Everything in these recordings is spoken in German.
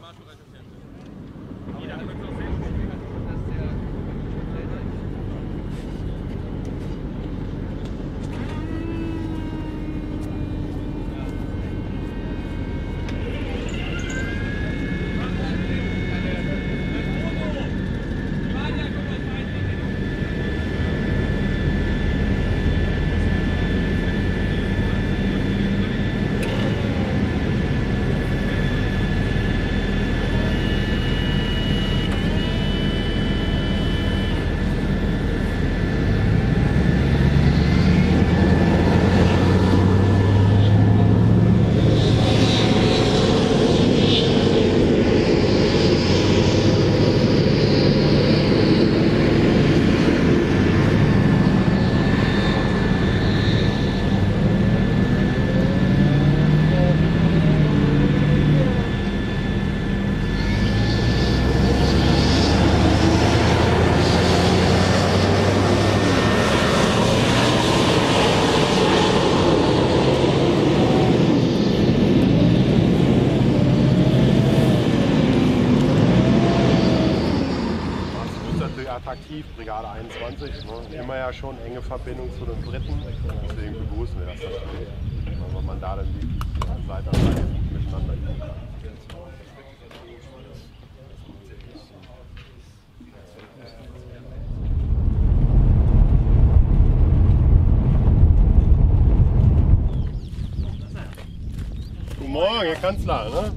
משהו חשוב. Verbindung zu den Briten. Deswegen begrüßen wir das natürlich. Weil man da dann die Seite an Seite miteinander üben kann. Guten Morgen, Herr Kanzler. Ne?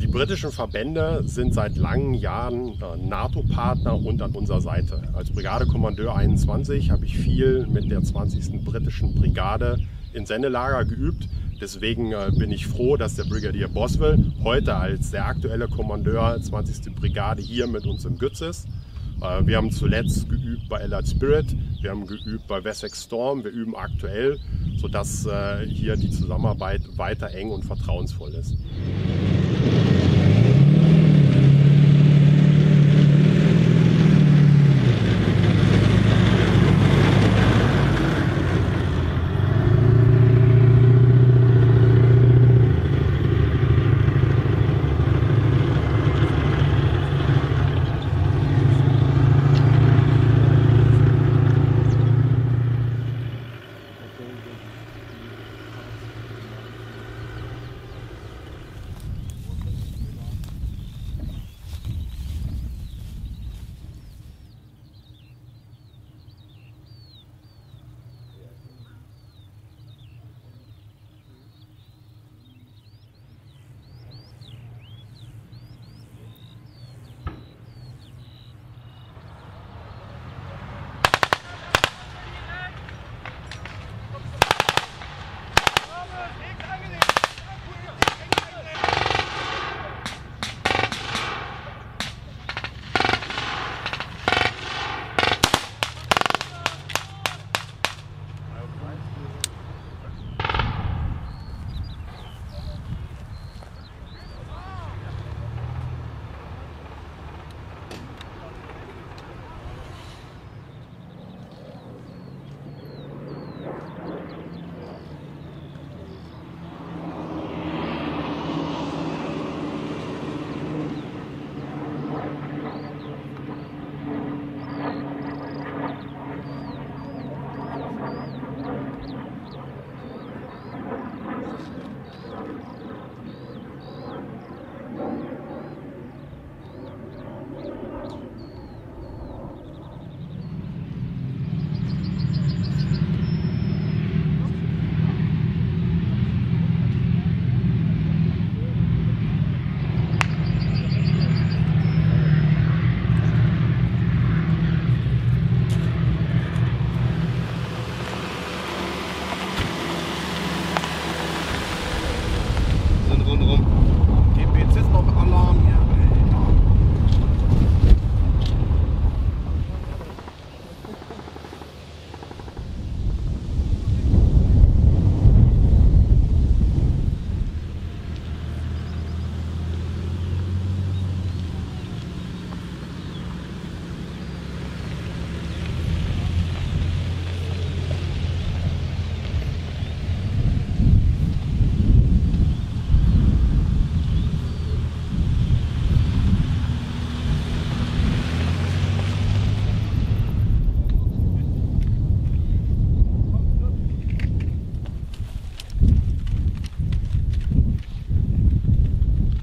Die britischen Verbände sind seit langen Jahren äh, NATO-Partner und an unserer Seite. Als Brigadekommandeur 21 habe ich viel mit der 20. britischen Brigade in Sendelager geübt. Deswegen äh, bin ich froh, dass der Brigadier Boswell heute als der aktuelle Kommandeur 20. Brigade hier mit uns im Gütz ist. Äh, wir haben zuletzt geübt bei Allied Spirit, wir haben geübt bei Wessex Storm, wir üben aktuell, sodass hier die Zusammenarbeit weiter eng und vertrauensvoll ist.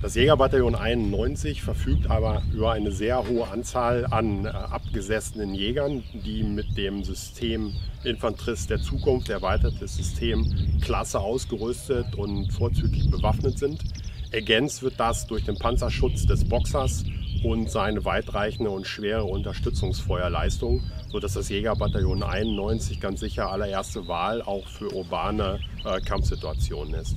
Das Jägerbataillon 91 verfügt aber über eine sehr hohe Anzahl an äh, abgesessenen Jägern, die mit dem System Infanterist der Zukunft, erweitertes System, Klasse ausgerüstet und vorzüglich bewaffnet sind. Ergänzt wird das durch den Panzerschutz des Boxers und seine weitreichende und schwere Unterstützungsfeuerleistung, sodass das Jägerbataillon 91 ganz sicher allererste Wahl auch für urbane äh, Kampfsituationen ist.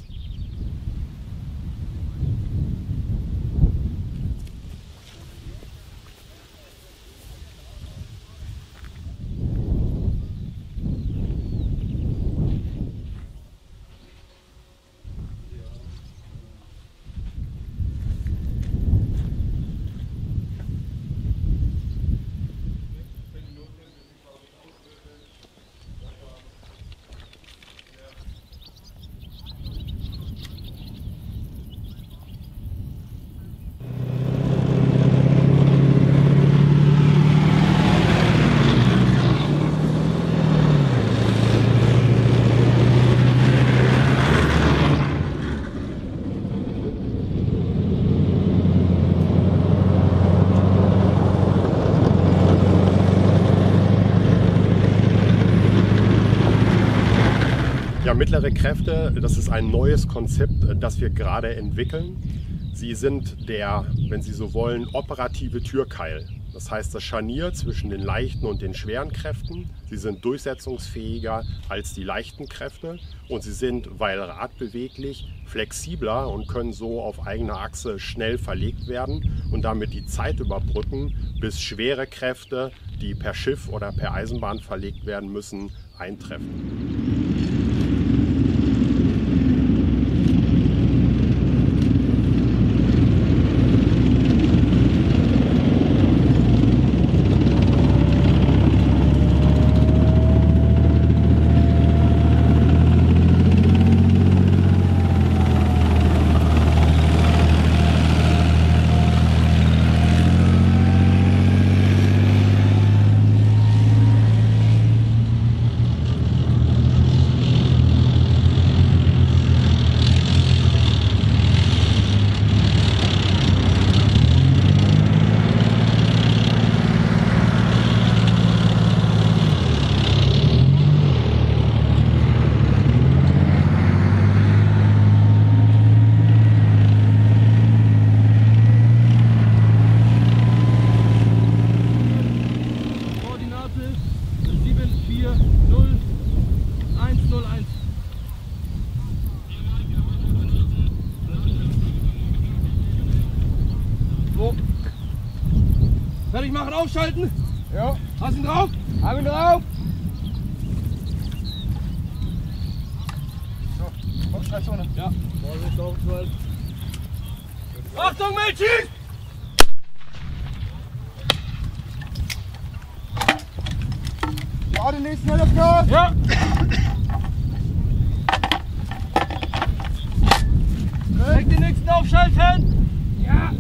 Mittlere Kräfte, das ist ein neues Konzept, äh, das wir gerade entwickeln. Sie sind der, wenn Sie so wollen, operative Türkeil. Das heißt, das Scharnier zwischen den leichten und den schweren Kräften. Sie sind durchsetzungsfähiger als die leichten Kräfte und sie sind, weil radbeweglich, flexibler und können so auf eigener Achse schnell verlegt werden und damit die Zeit überbrücken, bis schwere Kräfte, die per Schiff oder per Eisenbahn verlegt werden müssen, eintreffen. Aufschalten. Ja, Hast ihn drauf? hab ihn drauf. So, Kopfstreitzone. Ja. Vorsicht, aufschalten. Achtung, Mädchen! Ja, den nächsten Helikopter. Ja. Direkt den nächsten aufschalten. Ja.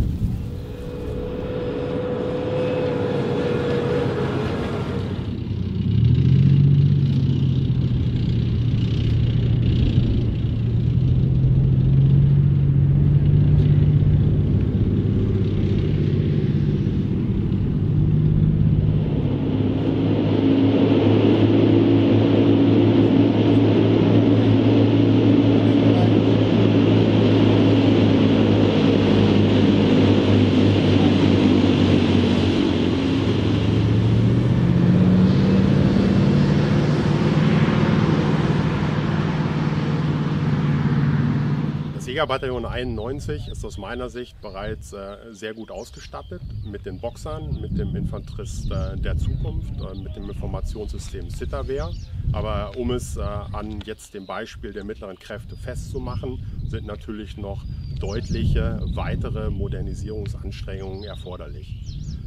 Das Jägerbataillon 91 ist aus meiner Sicht bereits äh, sehr gut ausgestattet mit den Boxern, mit dem Infanterist äh, der Zukunft, äh, mit dem Informationssystem Citavea. Aber um es äh, an jetzt dem Beispiel der mittleren Kräfte festzumachen, sind natürlich noch deutliche weitere Modernisierungsanstrengungen erforderlich.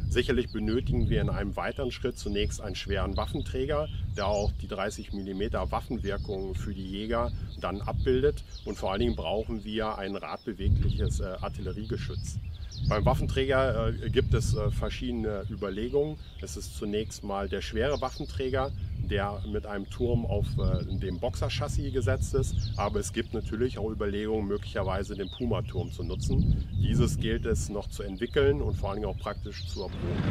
Sicherlich benötigen wir in einem weiteren Schritt zunächst einen schweren Waffenträger, der auch die 30 mm Waffenwirkung für die Jäger dann abbildet. Und vor allen Dingen brauchen wir ein radbewegliches äh, Artilleriegeschütz. Beim Waffenträger äh, gibt es äh, verschiedene Überlegungen. Es ist zunächst mal der schwere Waffenträger, der mit einem Turm auf dem Boxer-Chassis gesetzt ist. Aber es gibt natürlich auch Überlegungen, möglicherweise den Puma-Turm zu nutzen. Dieses gilt es noch zu entwickeln und vor allen Dingen auch praktisch zu erproben.